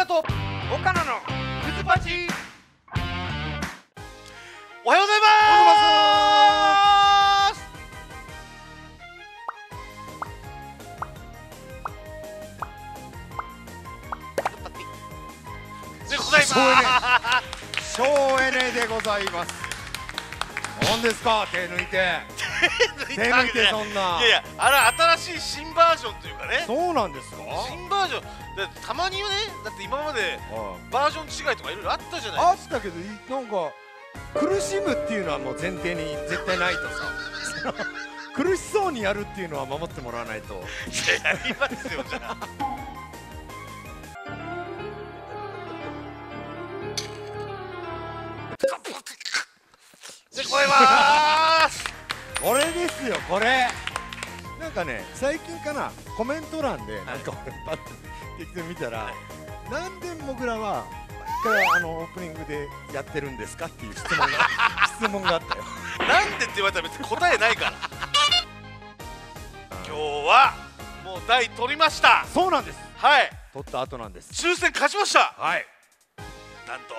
村と岡野のクズパチ。おはようございます。でございます省エネ。でございます。何ですか？手抜いて。手抜いてそんな。いやいやあれ新しい新バージョンというかね。そうなんですか？新バージョンだってたまにはねだって今までバージョン違いとかいろいろあったじゃないあったけどなんか苦しむっていうのはもう前提に絶対ないとさ。苦しそうにやるっていうのは守ってもらわないと。いややりますよじゃあ。でございます。これですよこれ。なんかね最近かなコメント欄でなんか俺パッと適当に見たら何でもぐらは毎回あのオープニングでやってるんですかっていう質問が 質問があったよ。なんでって言われたら別に答えないから。今日はもう台取りました。そうなんです。はい。取った後なんです。抽選勝ちました。はい。なんと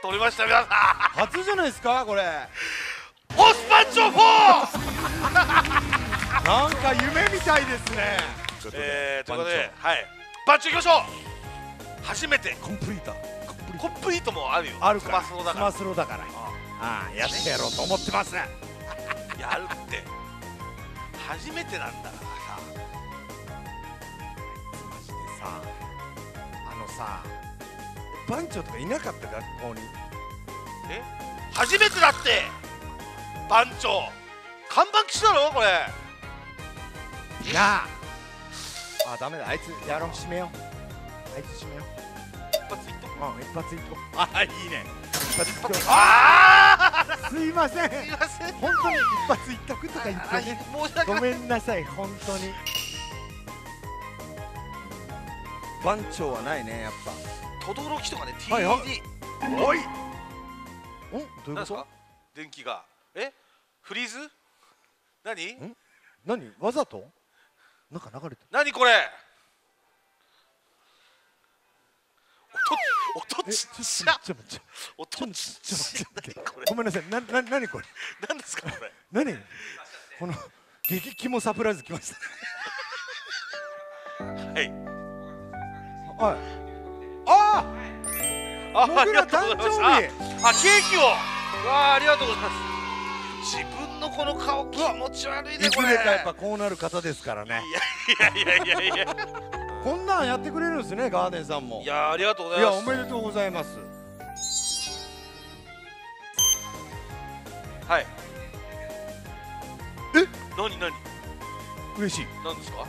取りました皆さん。初じゃないですかこれ。オスパンチョ4なんか夢みたいですね。えー、ということではいバッチいきましょう。初めて。コンプリーターコンプリーコンプリートもあるよ。あるから。スマスロだから。スマスロだから。ああやってやろうと思ってます。やるって。初めてなんだからさ。マジでさあのさ番長とかいなかった学校に？え？初めてだって。番長。看板騎士だろこれ。なああダメだ。あいつやろう。閉めよう。あいつ閉めよ一発いっとく。ううん一発いっとあいいね。一発いっとこうあすいません。ーすいません。本当に一発いっとくとか言ってね。あ申し訳ごない。めんなさい本当に。番長はないねやっ轟きとかねはいはい TD ぱおい！んどういうこと？電気が。え？フリーズ？何？ん？何？わざと？なんか流れて何これ？音ちっちゃ。音ちっちゃ。ごめんなさいなな何これ何ですかこれ何この激キモサプライズ来ましはいたはいああありがとうございます誕ああケーキをうわあありがとうございます自分のこの顔気持ち悪いいねこれずれ。かやっぱこうなる方ですからね。いやいやいやいやこんなんやってくれるんですねガーデンさんも。いやありがとうございいます。やおめでとうございます。はい。え？何何？嬉しい。何ですか？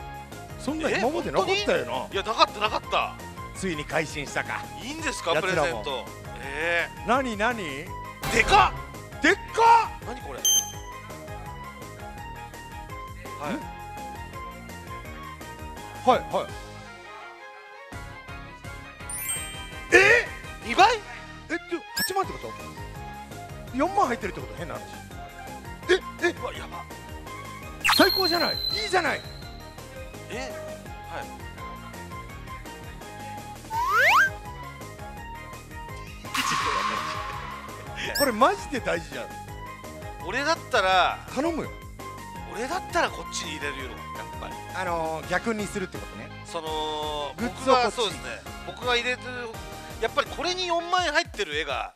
そんなえ？今までなかったよな。いやなかったなかった。ついに改心したか。いいんですかプレゼント。え何何？えでかでっかっ！何これ？はい。はいはい。え？2倍？えっ8万ってこと？4万入ってるってこと？変な話。ええ？うわやば。最高じゃない？いいじゃない。え？はい。これマジで大事じゃん。俺だったら頼むよ俺だったらこっちに入れるよやっぱり。あのー、逆にするってことね。そのグッ僕ズをこっちがそうですね。僕が入れてるやっぱりこれに4万円入ってる絵が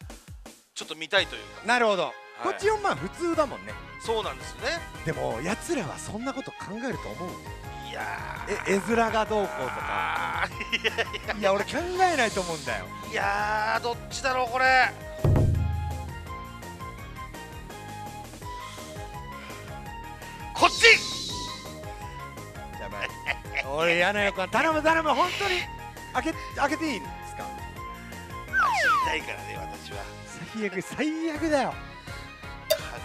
ちょっと見たいというか。なるほど、い。こっち4万普通だもんね。そうなんですよね。でもやつらはそんなこと考えると思う？いやえ絵面がどうこうとか。いやいや。いや俺考えないと思うんだよ。いやーどっちだろうこれやばい俺嫌な予感頼む頼む本当に。開け開けていいんですか？足痛いからね私は。最悪最悪だよ。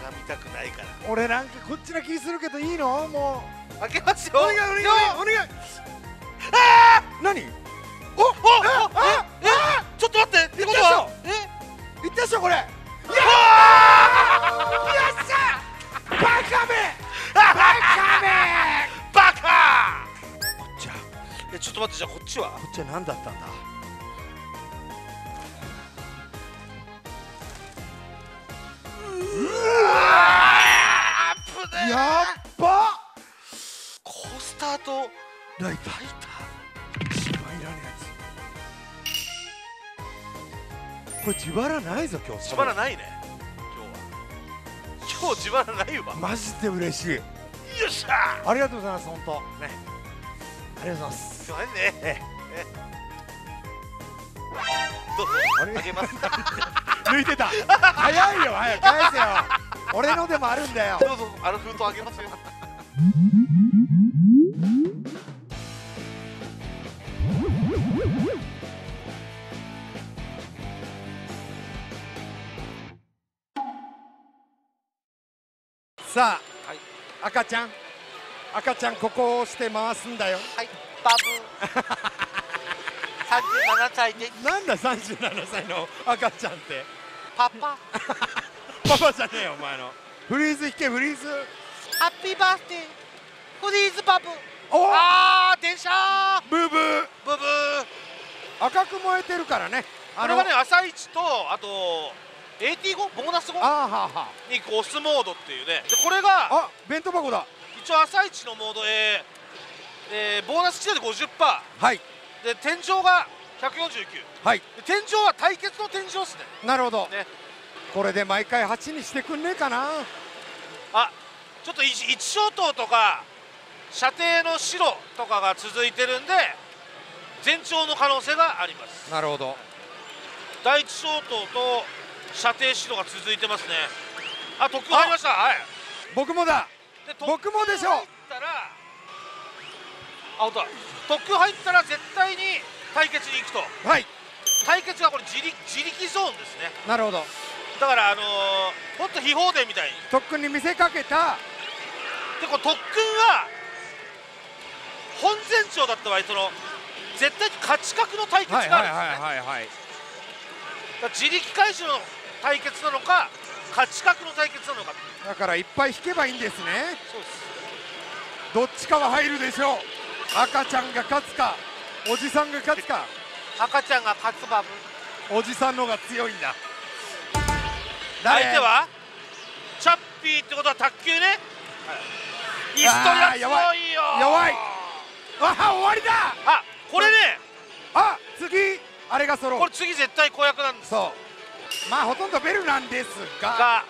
鏡見たくないから。俺なんかこっちな気するけどいいの？も開けますよう。お願いお願いよお願い。何？おおあちょっと待ってってことは？え？いったっしょこれ。やっしゃバカめバカ!バカこっちはえちょっと待ってじゃあこっちはこっちは何だったんだうわあやっばコースターとライターライター一番いらねやつこれ自腹ないぞ今日自腹ないね今日は今日自腹ないわ。マジで嬉しい。よっしゃ！ありがとうございます本当。ね。ありがとうございます。すいませんね。え どうぞあげます。抜いてた。早いよ早く。返せよ。俺のでもあるんだよ。どうぞあの封筒あげますよ さあ、はい赤ちゃん赤ちゃんここを押して回すんだよ。はいバブ三十七歳でなんだ37歳の赤ちゃんって。パパ。パパじゃねえよお前の。フリーズ引けフリーズ。ハッピーバースデーフリーズバブおあー電車。ブーブー。ブブー。赤く燃えてるからね。これはね朝一とあと AT 後ボーナス後あーはーはにこう押すモードっていうね。でこれがーあ弁当箱だ。一応朝一のモードで、えー、ボーナス値で50%はい。で天井が149はい。で天井は対決の天井ですね。なるほど、ね。これで毎回8にしてくんねえかな。あちょっと一一消灯とか射程の白とかが続いてるんで全長の可能性があります。なるほど。第一消灯と射程白が続いてますね。あ特訓入りました。はい。僕もだ。で僕もでしょ特訓入ったらあ本当だ特訓入ったら絶対に対決に行くと。はい。対決がこれ自力自力ゾーンですね。なるほど。だからあのー、ほんと秘宝殿みたいに。特訓に見せかけた。でこう特訓は本前兆だった場合その絶対に勝ち角の対決があるんですね、はいはい。だから自力回収の対決なのか勝ち角の対決なのか。だからいっぱい引けばいいんですね。そうです。どっちかは入るでしょう。赤ちゃんが勝つかおじさんが勝つか。赤ちゃんが勝つバブおじさんの方が強いんだ相手はチャッピーってことは卓球ね、イストリア強い。よ弱い。あ終わりだ。あこれね。あ次。あれが揃う。これ次絶対公約なんです。そうまあほとんどベルなんですが。が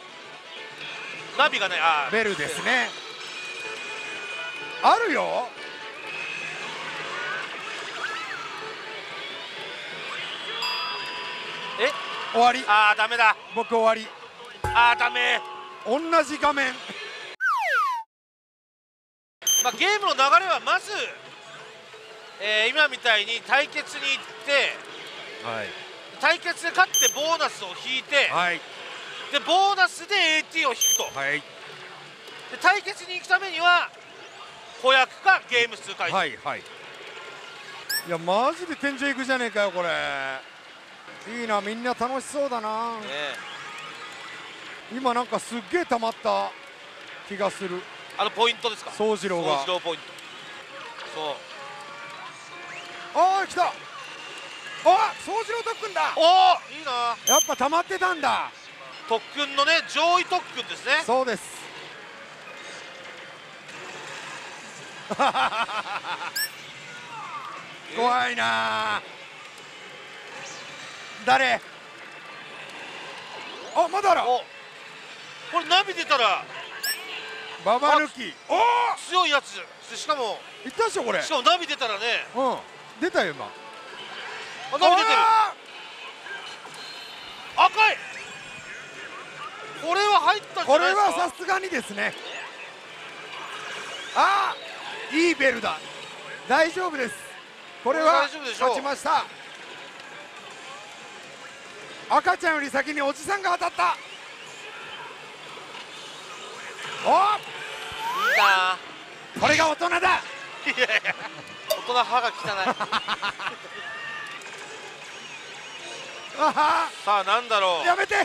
ナビがねあベルですね。あるよ。え？終わり。あーダメだ。僕終わり。あーダメ。同じ画面。まあ、ゲームの流れはまず、えー今みたいに対決に行ってはい対決で勝ってボーナスを引いて、はい。でボーナスで AT を引くと。はい。で対決に行くためには子役かゲーム数回、はいはい。いやマジで天井行くじゃねえかよこれ。いいなみんな楽しそうだな。ね今なんかすっげえ溜まった気がする。あのポイントですか？宗次郎が。総次郎ポイント。そう。ああ来たあ宗次郎特訓だ。おおいいな。やっぱ溜まってたんだ。特訓のね上位特訓ですね。そうです。怖いな。誰？あまだあらおこれナビ出たらババ抜き。おお強いやつ。しかもいったでしょこれ。しかもナビ出たらね。うん。出たよ今あナビ出てる。あ赤い。これは入ったこれはさすがにですね。あーいいベルだ。大丈夫です。これは大丈夫でしょう。勝ちました。赤ちゃんより先におじさんが当たった。おいいな。これが大人だ。いやいや大人歯が汚い さあなんだろう。やめて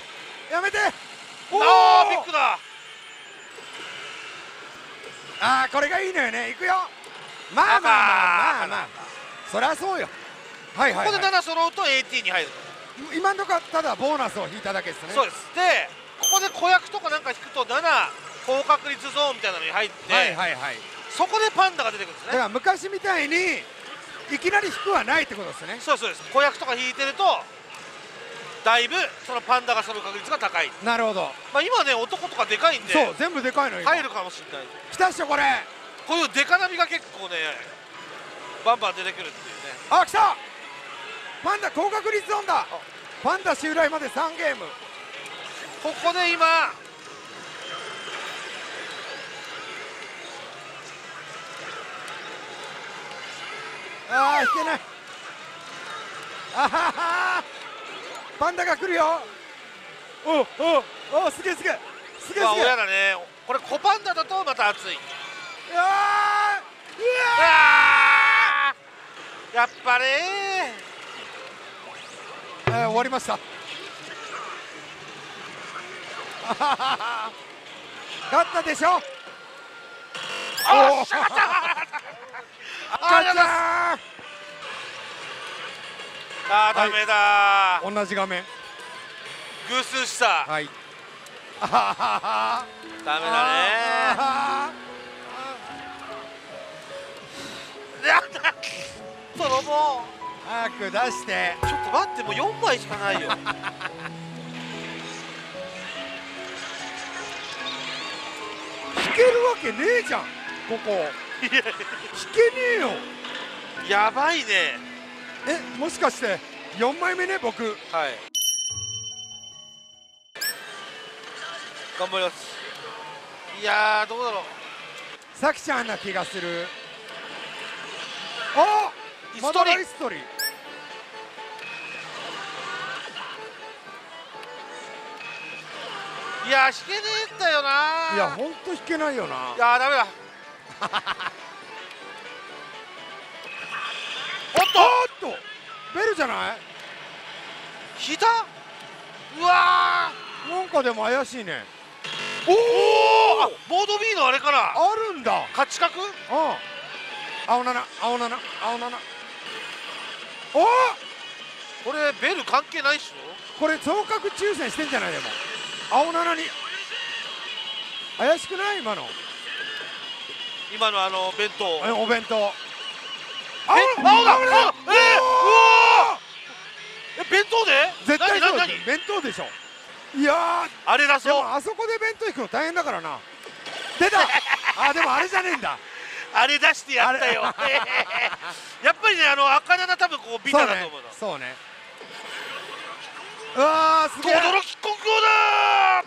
やめて。おあビッグだ。あーこれがいいのよね。いくよ。まあまあまあまあまあ。そりゃそうよ。はいはい、ここでは7揃うと AT に入る、い、今のところただボーナスを引いただけですね。そうです。でここで子役とかなんか引くと7高確率ゾーンみたいなのに入って、はいはいはい。そこでパンダが出てくるんですね。だから昔みたいにいきなり引くはないってことですね。そうですそうです。子役とか引いてるとだいぶそのパンダが揃う確率が高い、なるほど。まあ、今ね男とかでかいんでそう全部でかいの今。入るかもしれない。来たっしょこれ。こういうデカナビが結構ねバンバン出てくるっていうね。あ来た。パンダ高確率ゾーンだ。パンダ襲来まで3ゲーム。ここで今ああ引けない。あははパンダが来るよ。おおおすげえすげえ。すげえまあすげえ。親だね。これ子パンダだとまた熱い。やっぱね。ーえー終わりました。勝ったでしょ。おお赤ちゃあーダメだ、ん同じ画面。偶数した。はい。あはははダメだね。あやだ泥棒ー早く出して。ちょっと待ってもう4枚しかないよ。引けるわけねえじゃんここ。引けねえよ。やばいねえもしかして4枚目ね僕。はい。頑張ります。いやーどうだろう。さきちゃんな気がする。あまだイストリライストリいやー引けねえんだよないやほんと引けないよな。いやーダメだ とベルじゃない？引いたうわなんかでも怪しいね。ー。おおボード B のあれかなあるんだ。価値格うん。青七青七青七。おこれベル関係ないっしょこれ総角抽選してんじゃないでも。青七に。怪しくない？今の。今のあの弁当。えお弁当え青だえー、うわー。え弁当で？絶対そう弁当でしょ。いやあれだそうもあそこで弁当行くの大変だからな。出た。あでもあれじゃねえんだ。あれ出してやったよ。やっぱりねあの赤七多分こうビタだと思うのそうね。うわーすげえ。驚き国王だ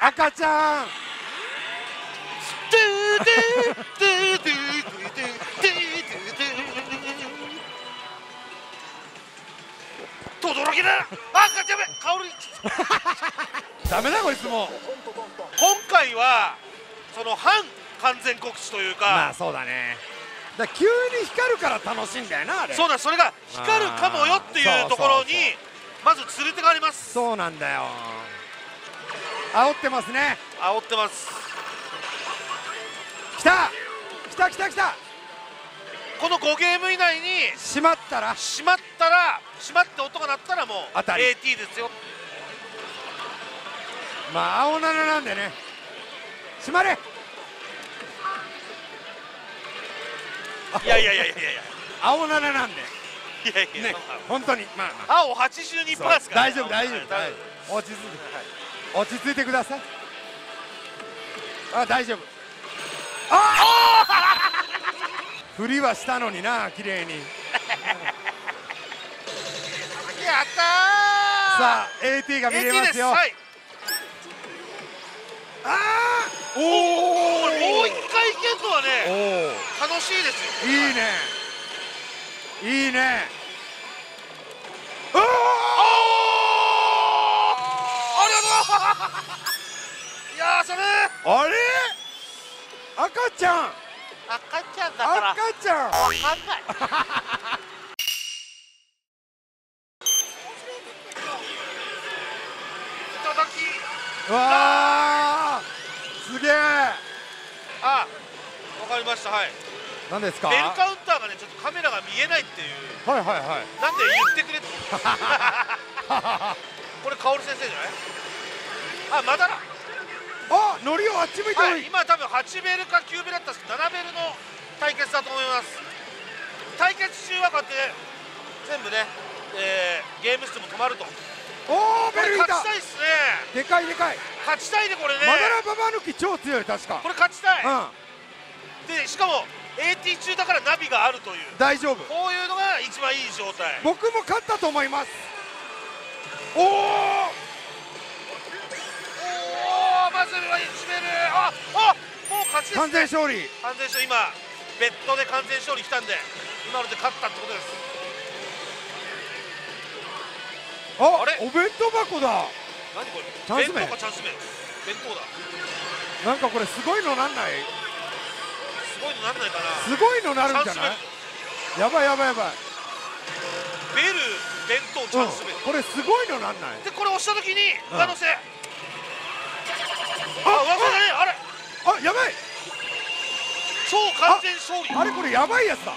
ー。赤ちゃん。ドゥドゥゥ轟きだ。あやべ香り。ダメだこいつも。今回はその反完全告知というか、まあそうだね。だ急に光るから楽しいんだよなあれ。そうだそれが光るかもよっていうところにまず釣り手があります。そうなんだよ。煽ってますね。煽ってます。来た！来た来た来た！この5ゲーム以内に閉まったら？閉まったら閉まって音が鳴ったらもう当たり。AT ですよ。まあ青七なんでね。閉まれ。いやいやいやいやいや。青七なんで。いやいや、ね本当に。まあまあ。青82パーですか。ら、大丈夫大丈夫。はい大丈夫。落ち着いて。落ち着いてください。あ大丈夫。あ 振りはしたのにな綺麗にさあ AT が見れますす。はい。あーおこおれもう一回いけるのはねお楽しいですよ。いいね。いいね。おありがとう。いやーそれ。おあれ？赤ちゃん。赤ちゃんだから。赤ちゃん。わかんないいただきわあすげえあわかりましたはい。何ですか？ベルカウンターがねちょっとカメラが見えないっていう。はいはいはい。なんで言ってくれって。これ薫先生じゃない？あまだだ。あノリをあっち向いてはい今多分8ベルか9ベルだったんです。けど7ベルの対決だと思います。対決中はこうやって全部ね、えーゲーム室も止まると。こおおベルいたれ勝ちたいっすね。でかいでかい、勝ちたいでこれね。マダラババ抜き超強い確か。これ勝ちたい、うん。でしかも AT 中だからナビがあるという。大丈夫。こういうのが一番いい状態。僕も勝ったと思います。おおおおまずは1ベル。ああもう勝ちです、ね、完全勝利。完全勝利。今ベッドで完全勝利来たんで今ので勝ったってことですああれ？お弁当箱だ。何これ？チャンス麺弁当かチャンス麺弁当だ。なんかこれすごいのなんない？すごいのなんないかな？すごいのなるんじゃない？やばいやばいやばい、ベル弁当チうんャンス麺、、これすごいのなんない？でこれ押した時にうん。上乗せ、あ上乗せだね。あれ。あやばい。超完全勝利。あれこれやばいやつだ。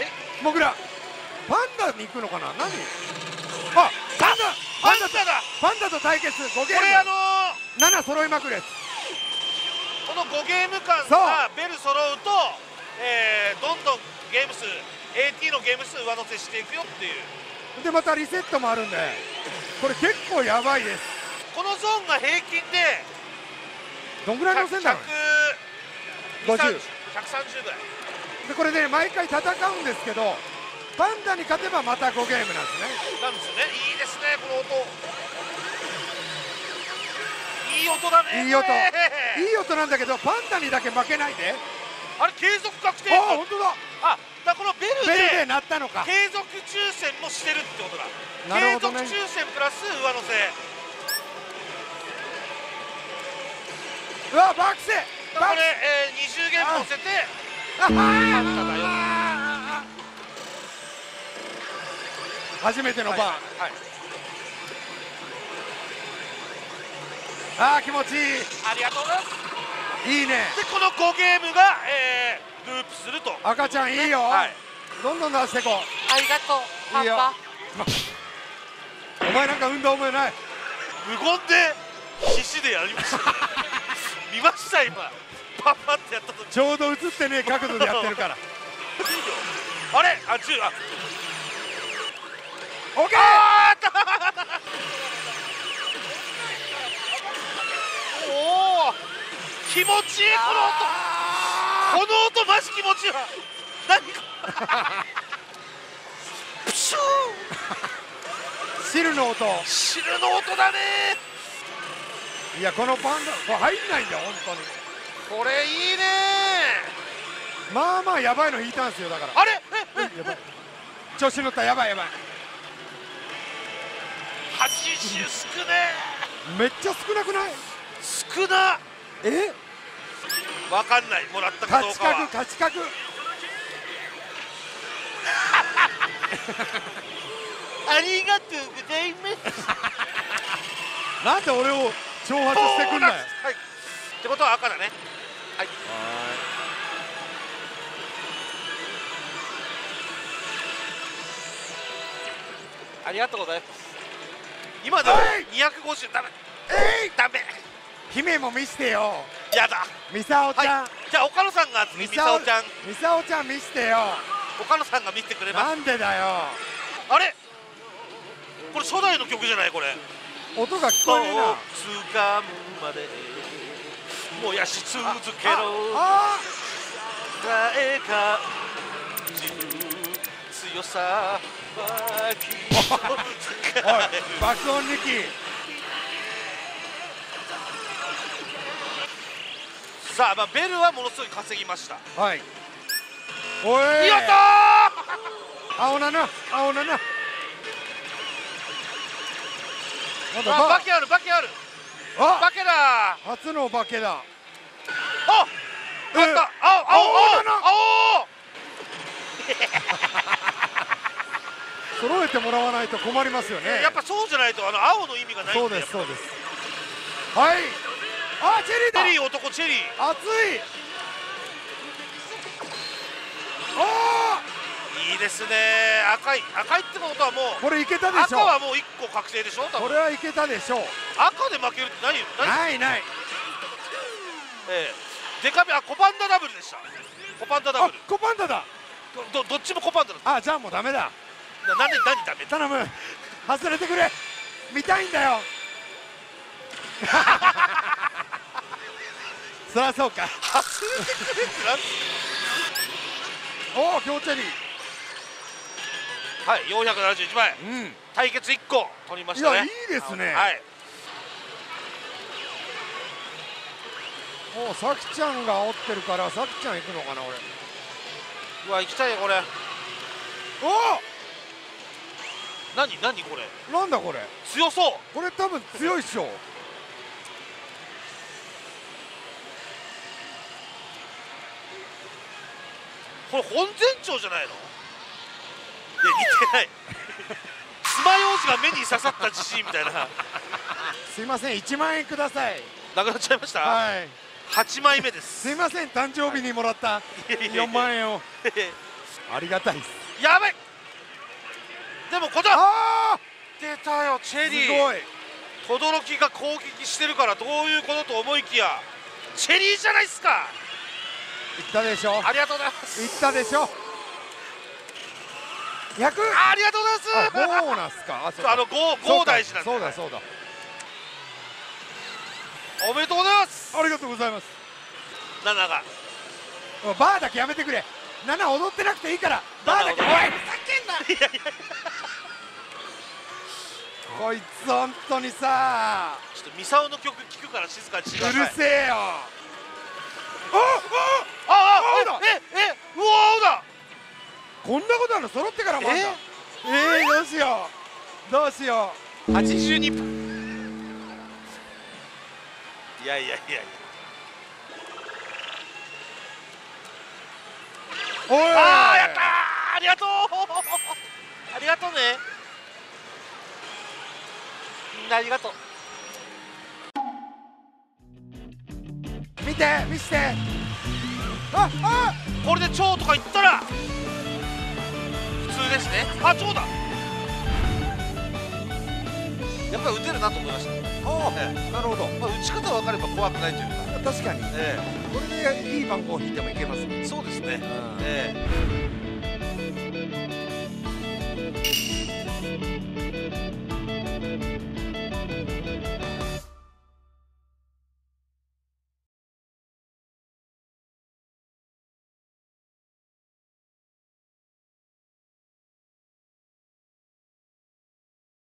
え？僕ら。パンダに行くのかな？何？あパンダパンダとパンダと対決5ゲこれあームのー7揃いまくるこの5ゲーム間がベル揃うと、えーどんどんゲーム数 AT のゲーム数上乗せしていくよっていう。でまたリセットもあるんで。これ結構やばいです。このゾーンが平均でどんぐらい乗せんだろう100 50 130ぐらい。でこれね毎回戦うんですけどパンダに勝てばまた5ゲームなんですね。なんですよね。いいですね。この音。いい音だね。いい音。いい音なんだけどパンダにだけ負けないで。あれ継続確定。あ本当だ。あだこのベルベルでったのか。継続抽選もしてるってことだ。なるほどね。継続抽選プラス上乗せ。うわバックセだからこれ、えー、20ゲーム乗せて。あは初めてのバー。ン、はい。はい。あー気持ちいありがとうございます。いいいね。でこの5ゲームが、えー、ループすると。赤ちゃんいいよ、はい。どんどん出していこありがとういいよ。うお前なんか運動もない。無言で必死でやりました、ね、見ました今。パッパってやった時。ちょうど映ってねえ角度でやってるから。あれ？あ10あオッケー気持ちいいこの音。この音マジ気持ちいいわ。何かプシュー。汁の音。汁の音だね。いやこのパンダこれ入んないんだよ本当に。これいいね。まあまあやばいの引いたんですよだから。あれ？調子乗ったやばいやばい80少ね。めっちゃ少なくない？少な。え？わかんない。もらったかどう勝ちかは角勝ち角。ありがとうございます。なんで俺を挑発してくんだよ。はい。ってことは赤だね。はい。ありがとうございます今でもはい。250ダメ。えい。ダメ。姫も見してよ。やだ。ミサオちゃん、はい。じゃあ岡野さんが次ミサオちゃん。ミサオちゃん見してよ。岡野さんが見てくれます。なんでだよ。あれ？これ初代の曲じゃない？これ。音が聞こえな。つかむまで燃やし続けろ。あ誰か。強さはきっと爆音2機さあ、まあ、ベルはものすごい稼ぎました。はい。おい。やった青七青七まだババケあるバケある。あ！バケだ初のお化けだ。あ！勝った。青青青青揃えてもらわないと困りますよね。やっぱそうじゃないとあの青の意味がないそうですそうです。はい。あチェリーだ。チェリー男チェリー。熱い。あいいですね。赤い赤いってことはもうーこれいけたでしょ。赤はもう1個確定でしょ多分。これはいけたでしょう。赤で負けるって何？何？ないない。ええ。デカビあコパンダダブルでした。コパンダダあブル。コパンダだ。どどっちもコパンダだあじゃあもうダメだななんで何ダメ頼む。外れてくれ。見たいんだよ。そりゃそうか。外れてくれってなんおお気持ち悪いはい471枚。うん。対決1個取りまいしたね。やいいですね、はい。もうさきちゃんが煽ってるからさきちゃん行くのかな俺。うわ行きたいよこれ。お何何これ？おなんだこれ？強そう。これ多分強いっしょ。これ本前兆じゃないの？いや似てない。爪楊枝が目に刺さったじじいみたいな。すいません1万円ください。なくなっちゃいました、はい。8枚目です。すいません誕生日にもらったいやいやいや。4万円を。ありがたいです。やばいでもこれあ出たよチェーリー。すごい。轟が攻撃してるからどういうことと思いきや。チェリーじゃないっすか。言ったでしょ。ありがとうございます。言ったでしょ。100ありがとうございます。あボーナスか。あそうあのゴーゴー大事なんで。そうだそうだ。おめでとうございます。ありがとうございます。7が。バーだけやめてくれ。7踊ってなくていいから。バーだけおい7ふざけんなこいつ本当にさ。ちょっとミサオの曲聴くから静かにしてください。うるせえよ。ああ青だ。ええうわ青だ。こんなことあるの揃ってからもあんだ。ええー、どうしよう。どうしよ82いやいやいやうおい。ああやったー。ありがとう。ありがとうねみんなありがとう。見て見して。ああこれで超とか言ったら普通ですね。あ超だ。やっぱり打てるなと思いました、おえなるほど。まあ、打ち方分かれば怖くないというか、確かに。えこれでいい番号引いてもいけますね。えそうですね、うん。え